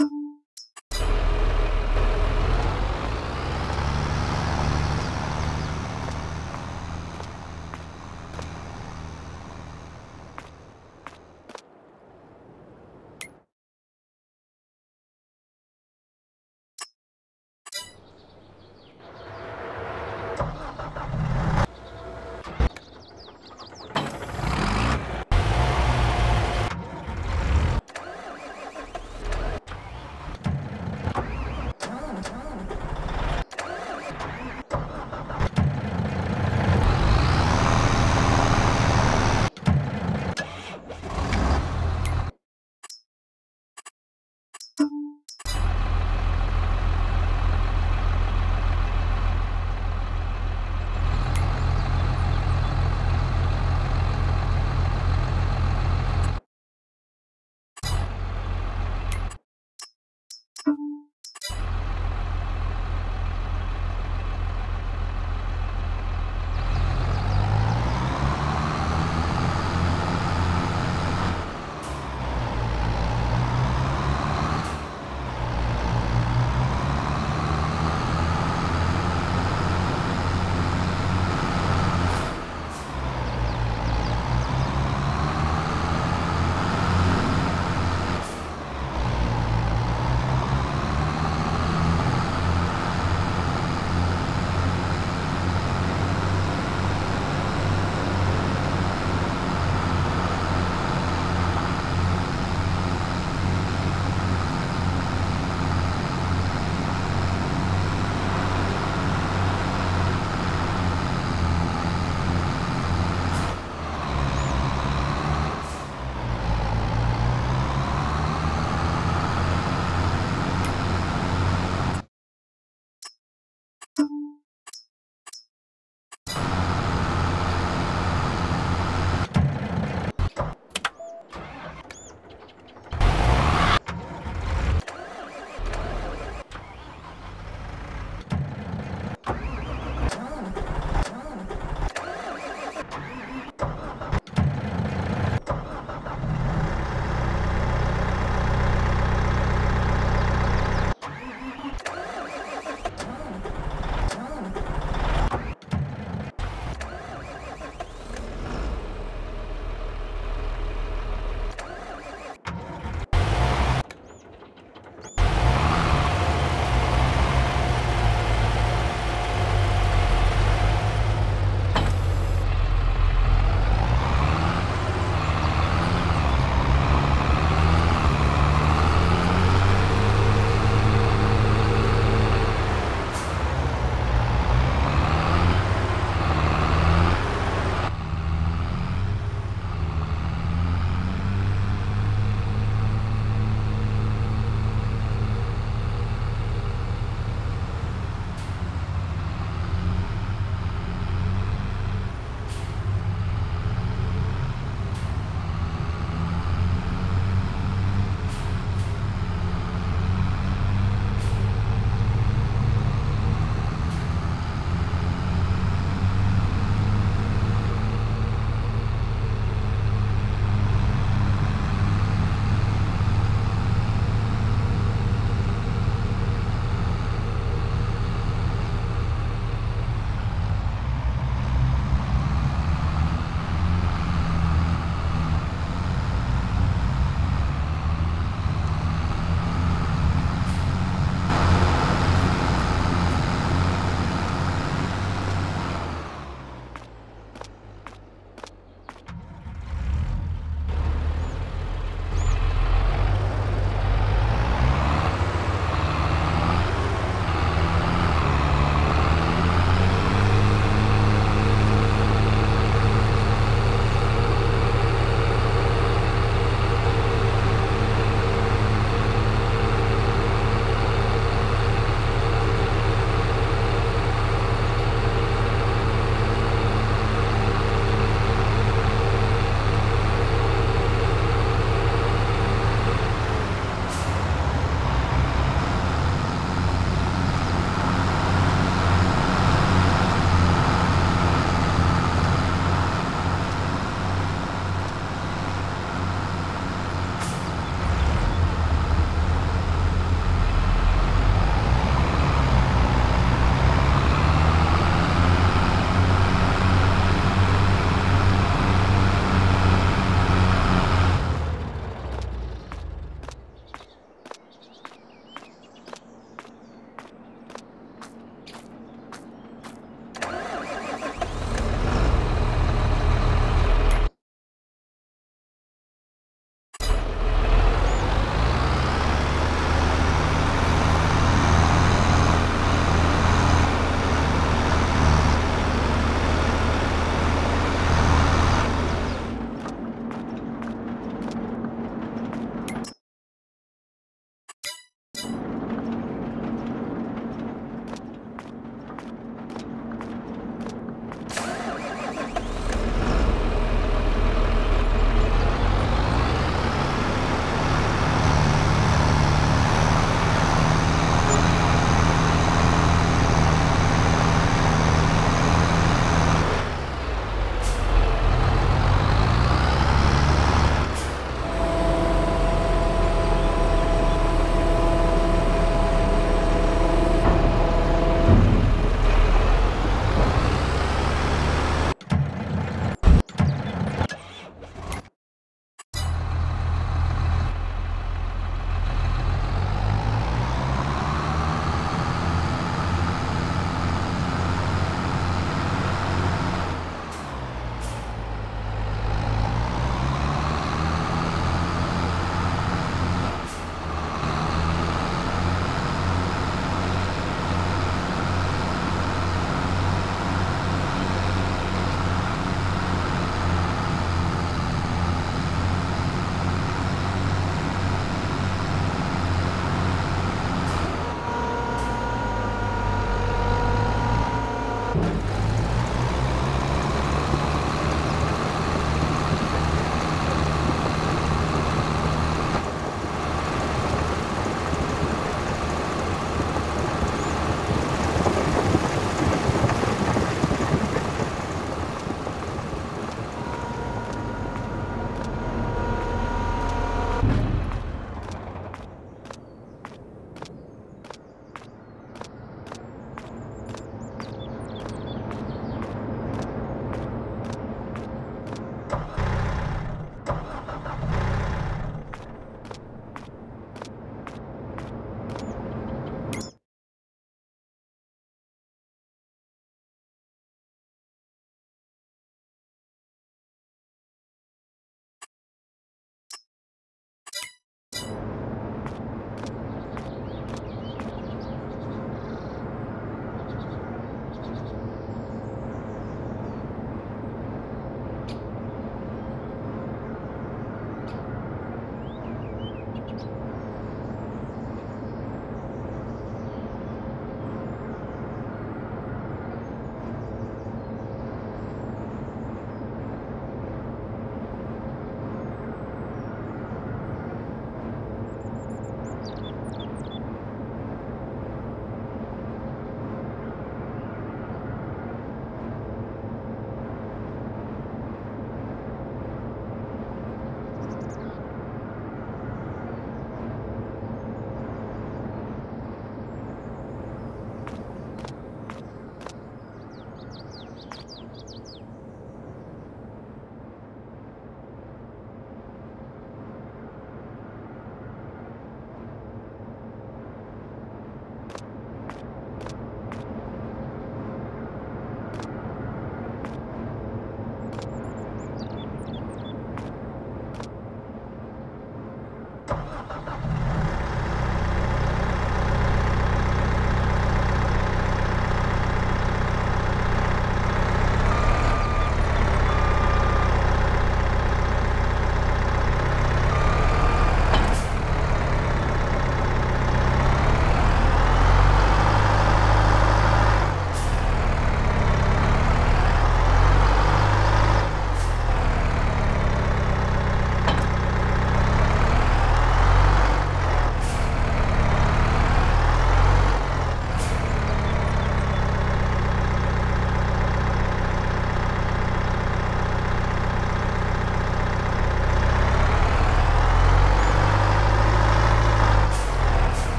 you you